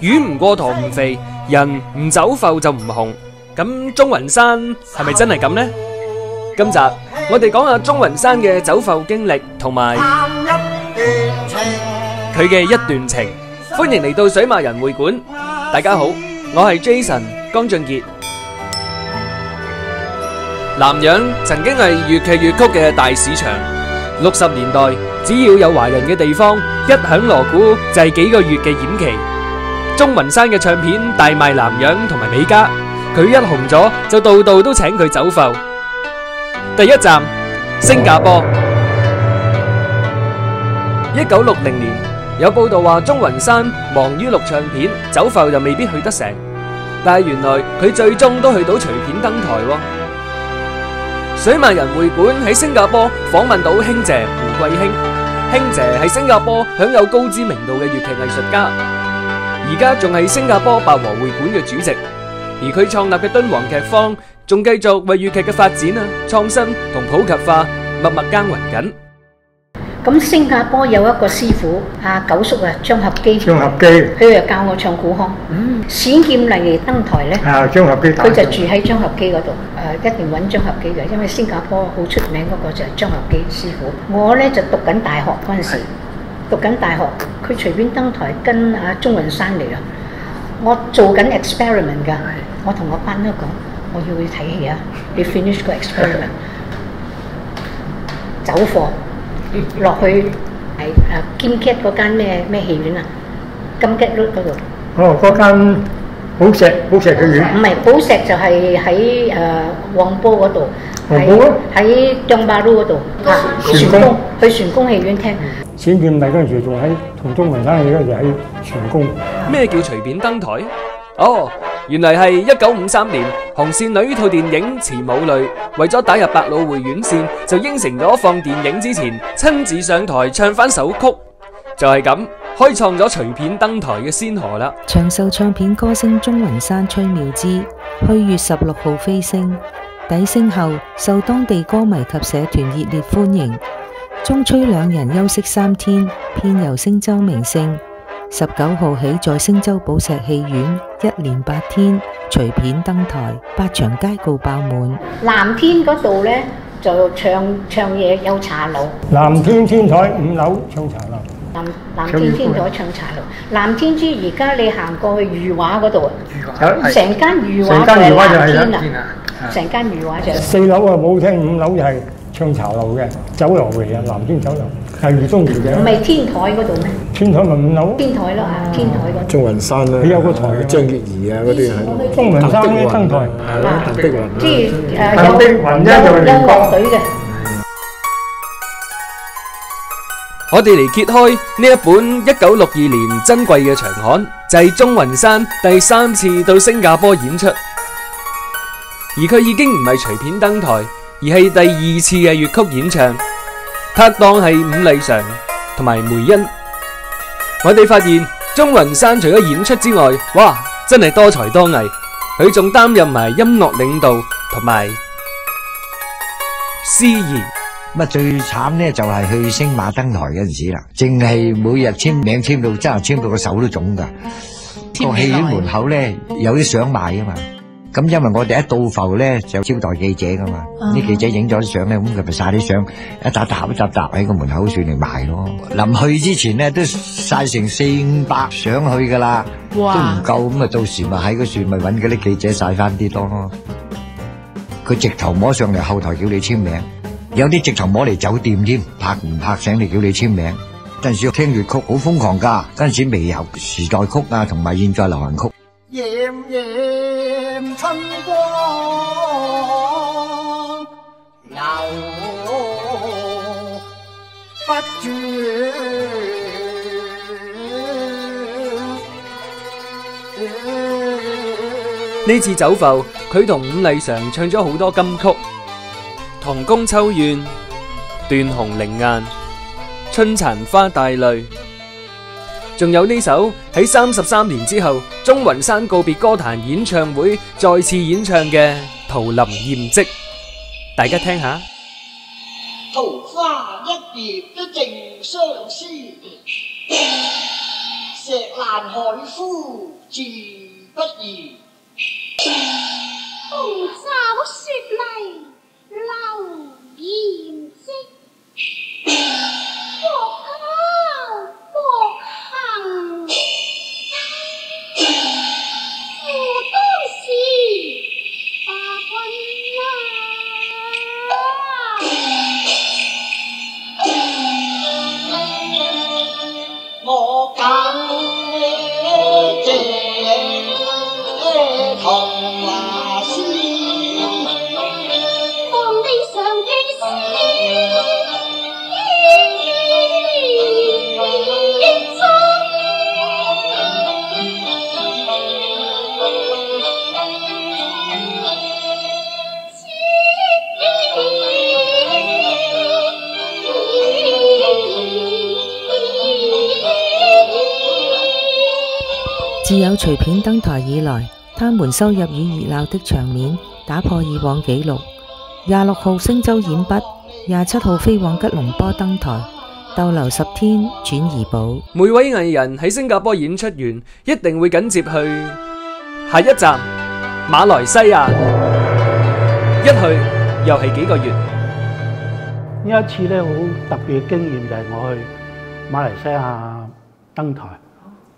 魚唔過塘唔肥，人唔走埠就唔紅。咁鍾雲山係咪真係咁呢？今集我哋講下鍾雲山嘅走埠經歷同埋佢嘅一段情。歡迎嚟到水馬人會館，大家好，我係 Jason 江俊傑。南洋曾經係粵劇粵曲嘅大市場，六十年代只要有華人嘅地方，一響鑼鼓就係幾個月嘅演期。钟雲山嘅唱片大賣南洋同埋美加，佢一紅咗就度度都請佢走埠。第一站新加坡，一九六零年有報道話鍾雲山忙於錄唱片，走埠就未必去得成，但係原來佢最終都去到隨片登台。水漫人會館喺新加坡訪問到兄姐胡桂興，兄姐係新加坡享有高知名度嘅粵劇藝術家，而家仲係新加坡百和會館嘅主席，而佢創立嘅敦煌劇坊仲繼續為粵劇嘅發展啊、創新同普及化默默耕耘緊。咁新加坡有一個師傅阿九叔啊，張合基，張合基佢又教我唱古腔。嗯，冼劍麗登台咧，啊張合基佢就住喺張合基嗰度。誒，一定揾張合基嘅，因為新加坡好出名嗰個就係張合基師傅。我咧就讀緊大學嗰陣時，讀緊大學，佢隨便登台跟阿鍾雲山嚟啦。我做緊 experiment 㗎，我同我班都講，我要去睇戲啊，你 finish 個 experiment，走貨。落去係誒金桔嗰間咩咩戲院啊？金桔嗰度。哦，嗰間寶石寶石戲院。唔係寶石就係喺誒旺波嗰度。喺張巴路嗰度。船工。去船工戲院聽。冼劍麗嗰陣時仲喺同中文山戲嗰陣時喺船工。咩叫隨便登台？哦，原嚟係一九五三年紅線女呢套電影《慈母淚》，為咗打入百老匯院線，就應承咗放電影之前親自上台唱翻首曲，就係咁開創咗隨便登台嘅先河啦。長壽唱片歌星鍾雲山崔妙芝去月十六號飛升，抵升後受當地歌迷及社團熱烈歡迎。中吹兩人休息三天，遍遊星洲名勝。十九號起在星洲寶石戲院一連八天隨片登台，八場街告爆滿。藍天嗰度呢，就唱唱嘢有茶樓。藍天天台五樓唱茶樓。藍藍天天台唱茶樓。藍天珠而家你行過去裕華嗰度啊，成間裕華就係藍天啊，成間裕華就。四樓啊冇聽，五樓又係唱茶樓嘅酒樓嚟嘅，藍天酒樓。係余中意嘅，唔係天台嗰度咩？天台咪五樓。天台咯，啊，天台嗰。鍾雲山啦，佢有個台嘅。張潔儀啊，嗰啲係。鍾雲山咧登台，係咯，鄧碧雲。即係誒有有有樂隊嘅。我哋嚟揭開呢一本一九六二年珍貴嘅長刊，就係鍾雲山第三次到新加坡演出，而佢已經唔係隨片登台，而係第二次嘅粵曲演唱。拍檔係伍麗嫦同埋梅欣，我哋發現鍾雲山除咗演出之外，哇，真係多才多藝。佢仲擔任埋音樂領導同埋司仪。咁啊，最慘咧就係去星馬登台嗰陣時啦，淨係每日簽名簽到真係簽到個手都腫噶。個戲院門口咧有啲相賣啊嘛。咁因為我哋一到埠咧就招待記者噶嘛，啲記者影咗啲相咧，咁佢咪晒啲相一沓沓一沓沓喺個門口算嚟賣咯。臨去之前咧都晒成四五百相去噶啦，都唔夠，咁啊到時咪喺個樹咪搵嗰啲記者晒翻啲咯。佢直頭摸上嚟後台叫你簽名，有啲直頭摸嚟酒店添，拍唔拍醒嚟叫你簽名。嗰陣時聽粵曲好瘋狂噶，嗰陣時未有時代曲啊，同埋現在流行曲。炎炎春光，留不住。呢次走埠，佢同伍麗嫦唱咗好多金曲，《唐宮秋怨》、《斷鴻零雁》、《春殘花帶淚》、仲有呢首喺三十三年之後，鐘雲山告別歌壇演唱會再次演唱嘅《桃林艷跡》，大家聽下。桃花一葉都正相思，石蘭海枯自不移。紅袖雪泥流艷跡，莫靠莫行，有隨片登台以來，他們收入與熱鬧的場面打破以往紀錄。廿六號星洲演畢，廿七號飛往吉隆坡登台，逗留十天轉怡保。每位藝人喺新加坡演出完，一定會緊接去下一站馬來西亞，一去又係幾個月。呢一次咧好特別嘅經驗就係我去馬來西亞登台，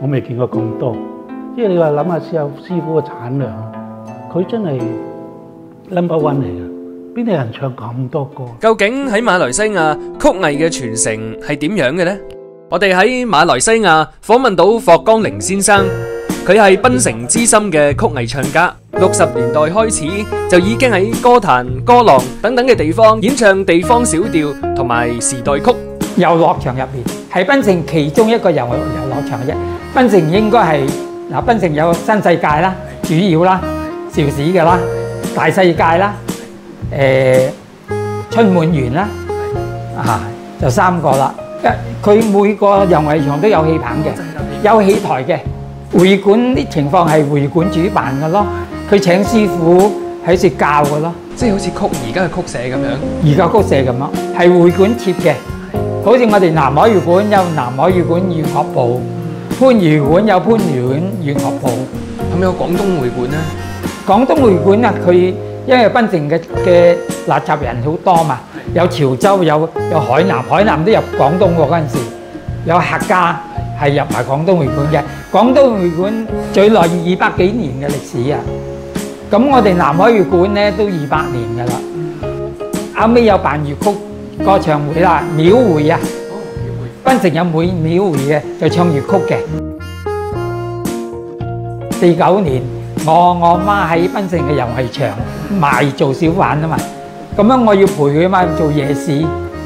我未見過咁多。即係你話諗下師傅師傅嘅產量，佢真係 number one 嚟嘅，邊啲人唱咁多歌？究竟喺馬來西亞曲藝嘅傳承係點樣嘅呢？我哋喺馬來西亞訪問到霍光寧先生，佢係檳城資深嘅曲藝唱家，六十年代開始就已經喺歌壇、歌廊等等嘅地方演唱地方小調同埋時代曲。遊樂場入面係檳城其中一個遊遊樂場嘅啫。檳城應該係嗱，檳城有新世界啦，主要啦，邵氏嘅啦，大世界啦，誒、春滿園啦，啊就三個啦。一佢每個遊藝場都有戲棚嘅，有戲台嘅。會館啲情況係會館主辦嘅咯，佢請師傅喺處教嘅咯。即係好似曲而家嘅曲社咁樣。而家曲社咁咯，係會館設嘅。好似我哋南海會館有南海會館粵樂部，番禺館有番禺館粵樂部。係咪有廣東會館呢？廣東會館啊，佢因為檳城嘅嘅垃圾人好多嘛，有潮州有有海南，海南都入廣東喎嗰陣時，有客家係入埋廣東會館嘅。廣東會館最耐二百幾年嘅歷史啊！咁我哋南海會館咧都二百年㗎啦。後尾有辦粵曲歌唱會啦，廟會啊，檳城有每秒回嘅就唱粵曲嘅。四九年，我我媽喺檳城嘅遊藝場賣做小贩啊嘛，咁樣我要陪佢嘛做夜市，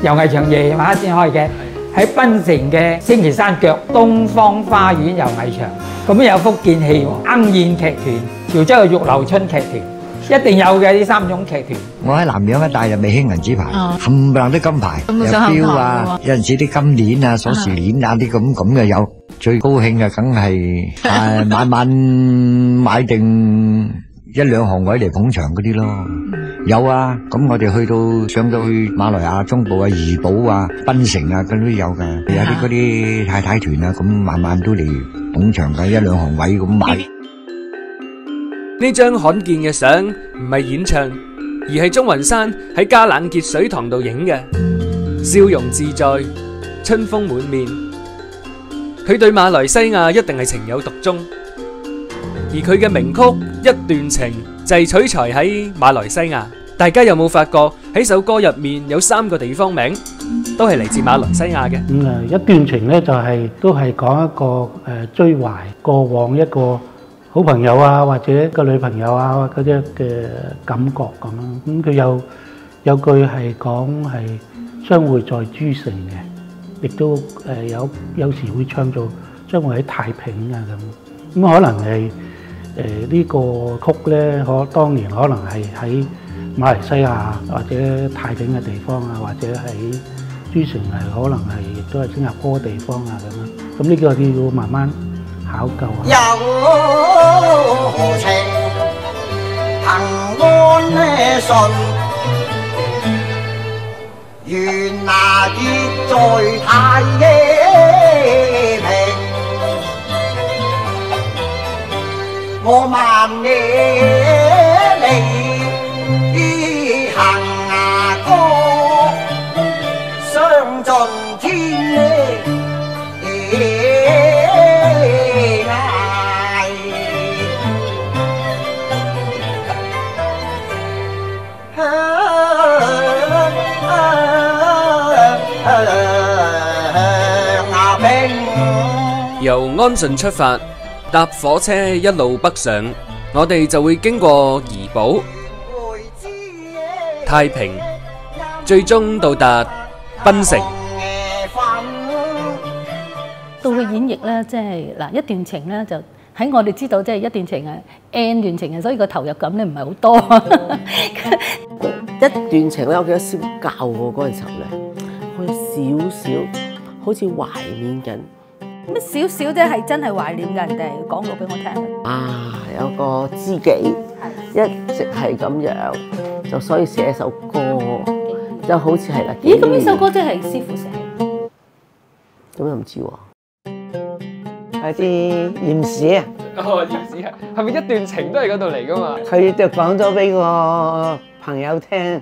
遊藝場夜晚黑先開嘅，喺檳城嘅星期山腳東方花園遊藝場，咁有福建戲喎，鶯燕劇團、潮州嘅玉楼春劇團，一定有嘅呢三種劇團。我喺南洋一帶又未興銀紙牌，哦冚唪唥都金牌，有咁想錶啊，有陣時啲金鏈啊、鎖匙鏈啊啲咁咁嘅有。最高興嘅梗係誒 晚晚買定一兩行位嚟捧場嗰啲咯。有啊，咁我哋去到上到去馬來亞中部啊、怡保啊、檳城啊，佢都有嘅。有啲嗰啲太太團啊，咁晚晚都嚟捧場嘅，一兩行位咁買。呢張罕見嘅相唔係演唱，而係鐘雲山喺加冷潔水塘度影嘅，笑容自在，春風滿面。佢對馬來西亞一定係情有獨鍾，而佢嘅名曲《一段情》就係取材喺馬來西亞。大家有冇發覺喺首歌入面有三個地方名？都係嚟自馬來西亞嘅。咁啊，一段情咧就係、都係講一個誒、呃追懷過往一個好朋友啊，或者個女朋友啊嗰啲嘅感覺咁啦。咁、佢有有句係講係相會在諸城嘅，亦都誒、有有時會唱做相會喺太平啊咁。咁可能係誒呢個曲咧，可當年可能係喺馬來西亞或者太平嘅地方啊，或者喺諸城係可能係亦都係新加坡地方啊咁樣。咁呢個要慢慢考究啊。有情平安順，願那結在太平。我萬夜安順出發，搭火車一路北上，我哋就會經過怡保、太平，最終到達檳城。到佢演繹咧，即係嗱一段情咧，就喺我哋知道，即係一段情係 N 段情嘅，所以個投入感咧唔係好多。一段情咧，我記得師傅教我嗰陣時候咧，我有少少好似懷念緊乜少少啫，係真係懷念㗎，人哋講過俾我聽。啊，有個知己一直係咁樣，就所以寫首歌，就好似係啦。咦？咁呢首歌真係師傅寫？咁又唔知喎，係啲驗史啊。哦，意思係係咪一段情都係嗰度嚟噶嘛？佢就講咗俾個朋友聽，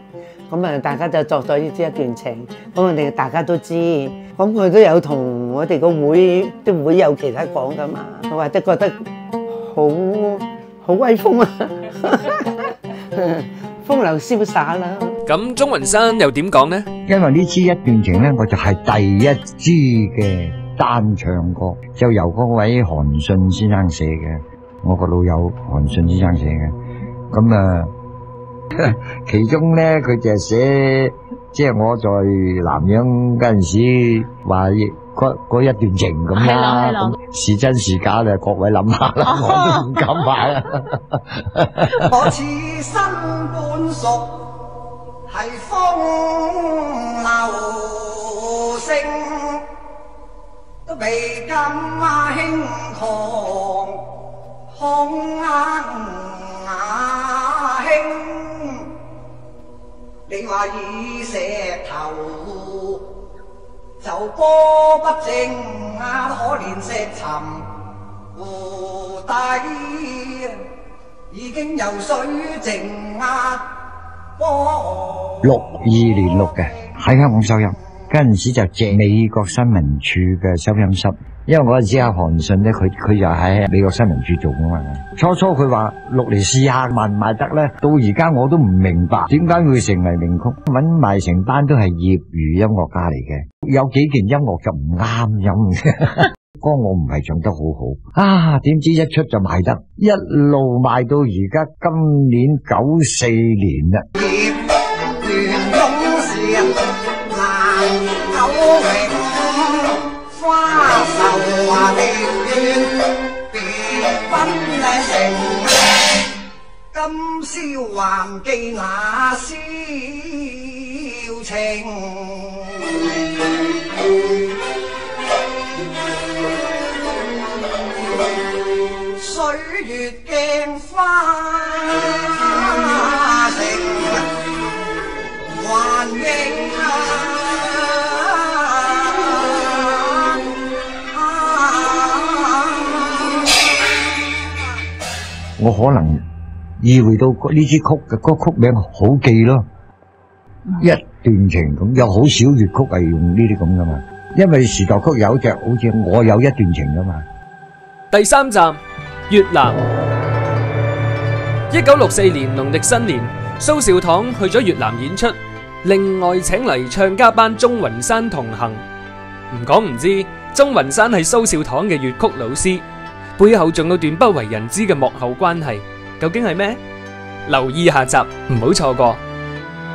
咁啊大家就作咗呢支一段情，咁我哋大家都知，咁佢都有同我哋個會啲會有其他講噶嘛，或者覺得好好威風啊，風流瀟灑啦。咁鐘雲山又點講呢？因為呢支一段情咧，我就係第一支嘅單唱歌，就由嗰位韓信先生寫嘅，我個老友韓信先生寫嘅。咁啊，其中咧佢就係寫，即係我在南洋嗰陣時話嗰嗰一段情咁啦是真是假咧，各位諗下啦，我都唔敢話啦。我似身本屬係風流星，都未敢啊輕狂空雅興。你話以石頭就波不正啊，可憐石沉湖底。已經有水靜壓波。六二年六嘅喺香港收音，嗰陣時就借美國新聞處嘅收音室，因為我知阿韓信咧，佢佢就喺美國新聞處做噶嘛。初初佢話錄嚟試下卖唔賣得咧，到而家我都唔明白點解会成為名曲。搵埋成班都係業餘音樂家嚟嘅，有幾件音樂就唔啱音。歌我唔係唱得好好啊，點知一出就賣得，一路賣到而家今年九四年啦。亂中時難有榮，花愁話地遠，別分。今宵还记那宵情。水月镜花城幻影我可能意會到呢支曲嘅歌曲名好記咯，一段情咁，有好少粵曲係用呢啲咁噶嘛，因為時代曲有隻好似我有一段情噶嘛。第三站越南。一九六四年農曆新年，蘇兆棠去咗越南演出，另外請嚟唱家班鐘雲山同行。唔講唔知，鐘雲山係蘇少棠嘅粵曲老師，背後仲有段不為人知嘅幕後關係，究竟係咩？留意下集，唔好錯過。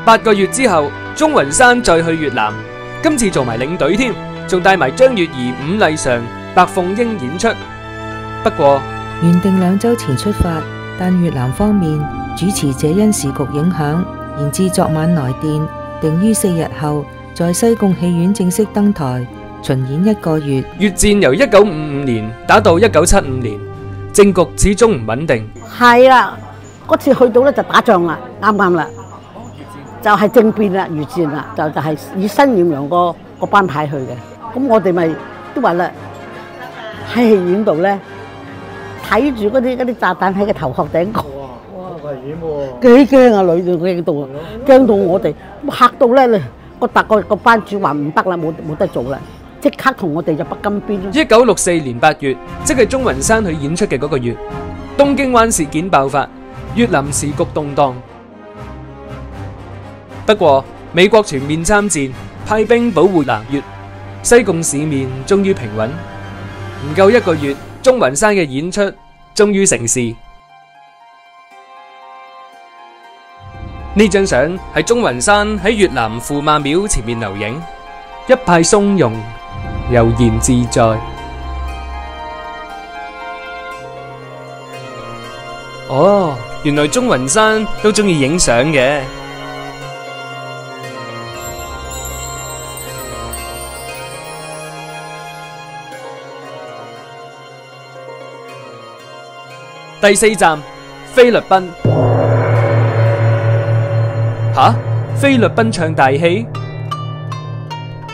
八個月之後，鐘雲山再去越南，今次做埋領隊添，仲帶埋張月兒、伍麗嫦、白鳳英演出。不過原定兩週前出發，但越南方面主持者因時局影響，延至昨晚來電，定於四日後在西貢戲院正式登台巡演一個月。越戰由一九五五年打到一九七五年，政局始終唔穩定。係啦，嗰次去到咧就打仗啦，啱啱啦，就係政變啦，越戰啦，就就係以新艷陽個個班派去嘅。咁我哋咪都話啦，喺戲院度咧睇住嗰啲嗰啲炸彈喺個頭殼頂過。危險喎！幾驚啊！女哋驚到啊，驚到我哋嚇到咧，個特個個班主話唔得啦，冇冇得做啦，即刻同我哋入北金边。一九六四年八月，即係鐘雲山去演出嘅嗰個月，東京灣事件爆發，越南時局動盪。不過美國全面參戰，派兵保護南越，西貢市面終於平穩。唔夠一個月，鐘雲山嘅演出終於成事。呢張相係鐘雲山喺越南駙馬廟前面留影，一派松容，悠然自在。哦，原來鐘雲山都中意影相嘅。第四站，菲律賓。吓，菲律賓唱大戲？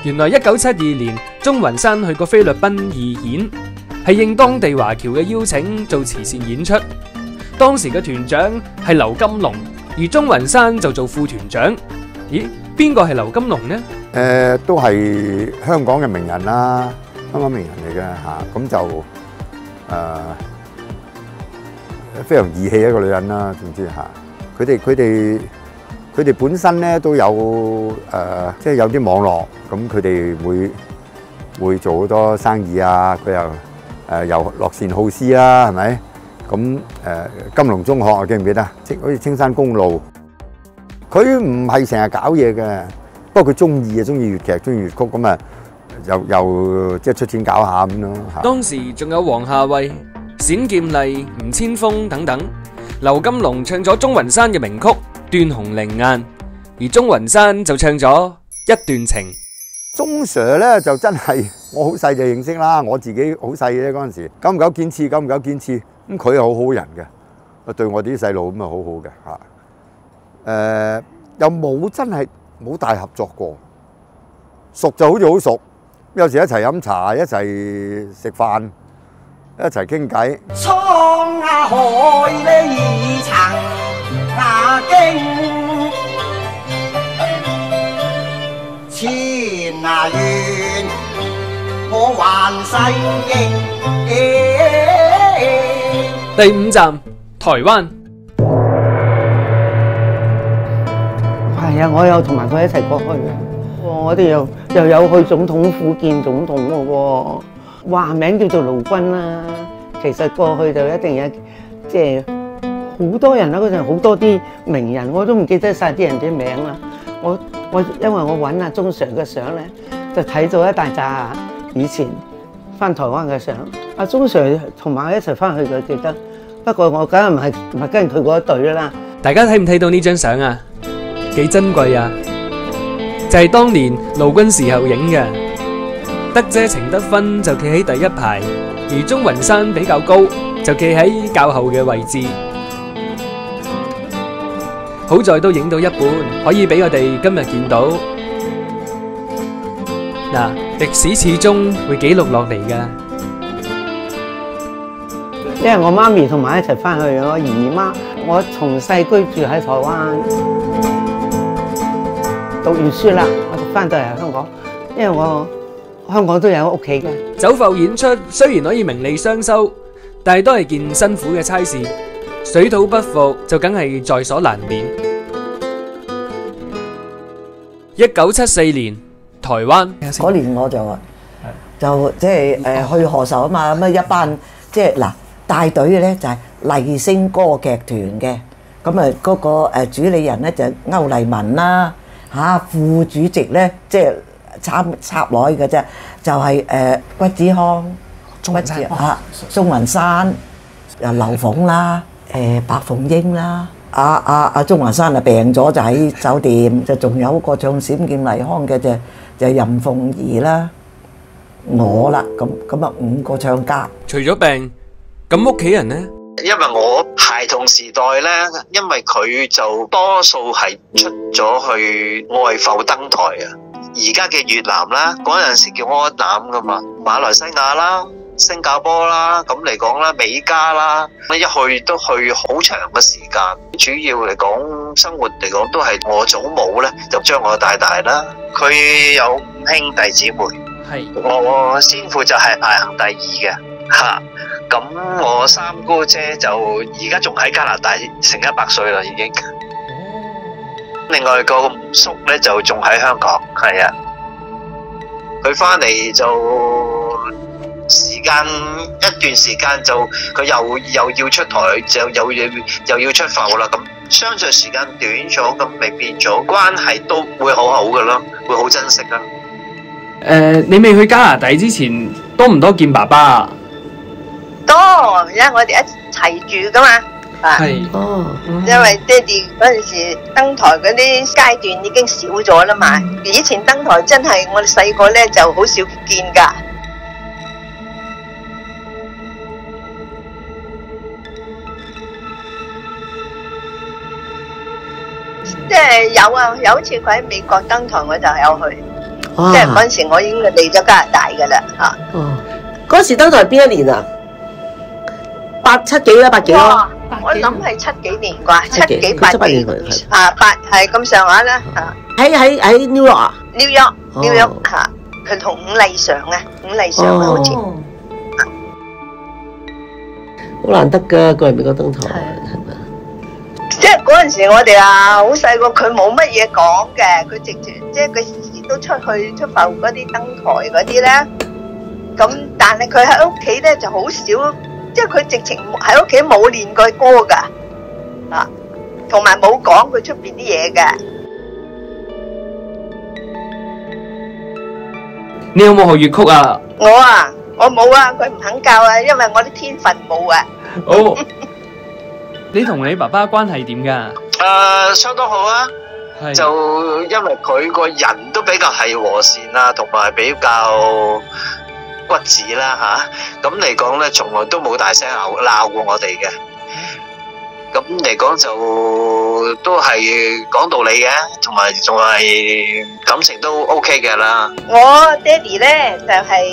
原來一九七二年，鐘雲山去過菲律賓二演，係應當地華僑嘅邀請做慈善演出。當時嘅團長係劉金龍，而鐘雲山就做副團長。咦，邊個係劉金龍呢？誒，都係香港嘅名人啦，香港名人嚟嘅吓，咁就誒非常义气一個女人啦，總之吓，佢哋佢哋。佢哋本身咧都有誒，即係有啲網絡，咁佢哋會會做好多生意啊！佢又誒又樂善好施啦，係咪？咁誒金龍中學啊，記唔記得？即好似青山公路，佢唔係成日搞嘢嘅，不過佢中意啊，中意粵劇，中意粵曲，咁啊又又即係出錢搞下咁咯。當時仲有黃夏慧、冼劍麗、吳千峰等等，劉金龍唱咗鐘雲山嘅名曲。斷鴻零雁，而鐘雲山就唱咗一段情。鐘 Sir 咧就真係我好細就認識啦，我自己好細嘅嗰陣時，久唔久見次，久唔久見次，咁佢係好好人嘅，對我哋啲細路咁啊好好嘅吓。誒，又冇真係冇大合作過，熟就好似好熟，有時一齊飲茶，一齊食飯，一齊傾偈。滄海呢已曾。那經我還細應。第五站，台灣。係啊，我有同埋佢一齊過去嘅。我哋又又有去總統府見總統嘅喎。話名叫做盧軍啦，其實過去就一定有即係。好多人啦，嗰陣好多啲名人，我都唔記得晒啲人啲名啦。我我因為我揾阿鐘 Sir 嘅相咧，就睇到一大紮以前翻台灣嘅相。阿鐘 Sir 同埋我一齊翻去嘅記得，不過我梗係唔係唔係跟佢嗰一隊啦。大家睇唔睇到呢張相啊？幾珍貴啊！就係當年勞軍時候影嘅，德姐程德芬就企喺第一排，而鐘雲山比較高，就企喺較後嘅位置。好在都影到一半，可以俾我哋今日見到。嗱，歷史始終會記錄落嚟噶。因為我媽咪同埋一齊翻去，我姨媽，我從細居住喺台灣，讀完書啦，我就翻到嚟香港，因為我香港都有屋企嘅。走埠演出雖然可以名利雙收，但係都係件辛苦嘅差事。水土不服就梗係在所難免。一九七四年，台灣。嗰年我就就即係誒去賀壽啊嘛，咁啊一班即係嗱帶隊嘅咧就係麗星歌劇團嘅，咁啊嗰個誒主理人咧就係歐麗文啦，吓副主席咧即係插插落去嘅啫，就係誒骨子康、骨子啊鍾雲山、又劉鳳啦、誒白鳳英啦。阿阿阿鍾華山啊病咗就喺酒店，就仲有個唱閃劍麗康嘅就就係任鳳儀啦，我啦咁咁啊五個唱家。除咗病，咁屋企人呢？因為我孩童時代咧，因為佢就多數係出咗去外埠登台啊。而家嘅越南啦，嗰陣時叫安南噶嘛，馬來西亞啦。新加坡啦，咁嚟講啦，美加啦，一去都去好長嘅時間。主要嚟講，生活嚟講都係我祖母咧，就將我帶大啦。佢有五兄弟姊妹，係我先父就係排行第二嘅嚇。咁我三姑姐就而家仲喺加拿大，成一百歲啦已經。另外個五叔咧就仲喺香港，係啊。佢翻嚟就。時間一段時間就佢又又要出台，就又要又要出埠啦。咁相處時間短咗，咁咪變咗關係都會好好嘅咯，會好珍惜啦。誒，你未去加拿大之前，多唔多見爸爸啊？多，因為我哋一齊住噶嘛。係哦，因為爹哋嗰陣時登台嗰啲階段已經少咗啦嘛。以前登台真係我哋細個咧就好少見噶。即係有啊，有一次佢喺美國登台，我就有去。即係嗰陣時，我已經嚟咗加拿大噶啦吓。哦，嗰時登台邊一年啊？八七幾啦，八幾咯。我諗係七幾年啩，七幾八年啊，八係咁上下啦吓。喺喺喺 New York 啊，New York，New York 吓，佢同伍麗嫦啊，伍麗嫦啊，好似。好難得噶，過嚟美國登台。即係嗰陣時，我哋啊好細個，佢冇乜嘢講嘅，佢直情即係佢時時都出去出埠嗰啲登台嗰啲咧。咁但係佢喺屋企咧就好少，即係佢直情喺屋企冇練過歌噶，啊，同埋冇講佢出邊啲嘢嘅。你有冇學粵曲啊？我啊，我冇啊，佢唔肯教啊，因為我啲天分冇啊。好。你同你爸爸關係點噶？誒，相當好啊！就因為佢個人都比較係和善啊，同埋比較骨子啦吓。咁嚟講咧，從來都冇大聲鬧鬧過我哋嘅。咁嚟講就都係講道理嘅，同埋仲係感情都 OK 嘅啦。我爹哋咧就係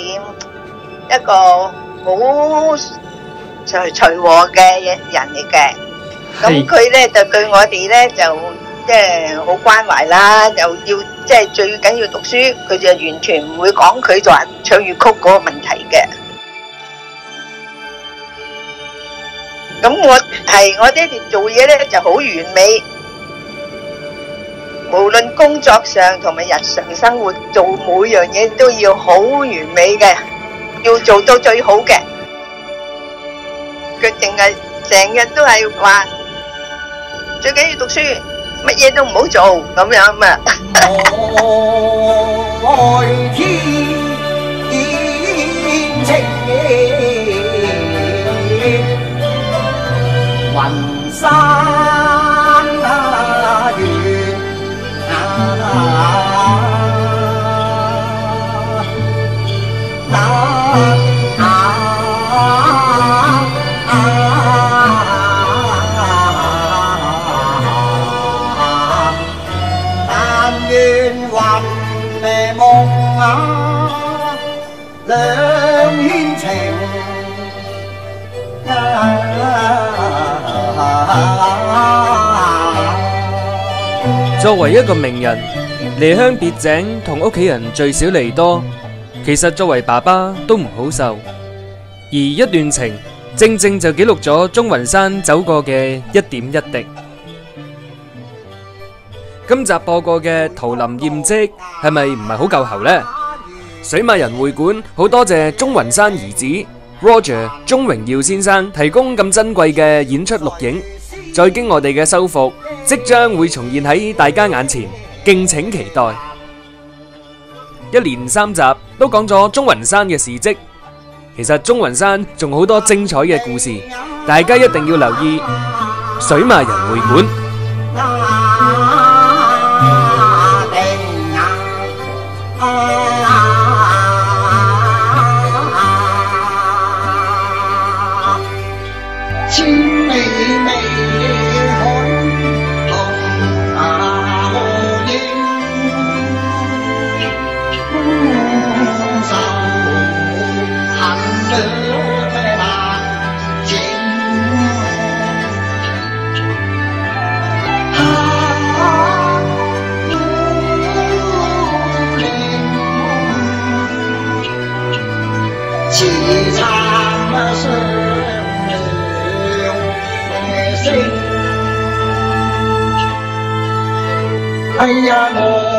一個好隨隨和嘅人嚟嘅。咁佢咧就對我哋咧就即係好關懷啦，又要即係最緊要讀書，佢就完全唔會講佢就話唱粵曲嗰個問題嘅。咁我係我爹哋做嘢咧就好完美，無論工作上同埋日常生活做每樣嘢都要好完美嘅，要做到最好嘅。佢淨係成日都係話。最紧要读书乜嘢都唔好做咁样啊我爱天云山為一個名人，離鄉別井同屋企人聚少離多，其實作為爸爸都唔好受。而一段情，正正就記錄咗鍾雲山走過嘅一點一滴。今集播過嘅《桃林驗跡》係咪唔係好夠喉呢？水馬人會館好多謝鍾雲山兒子 Roger 鍾榮耀先生提供咁珍貴嘅演出錄影，再经我哋嘅修复，即将会重现喺大家眼前，敬请期待。一连三集都讲咗钟云山嘅事迹，其实钟云山仲好多精彩嘅故事，大家一定要留意水马人会馆。兩聲。哎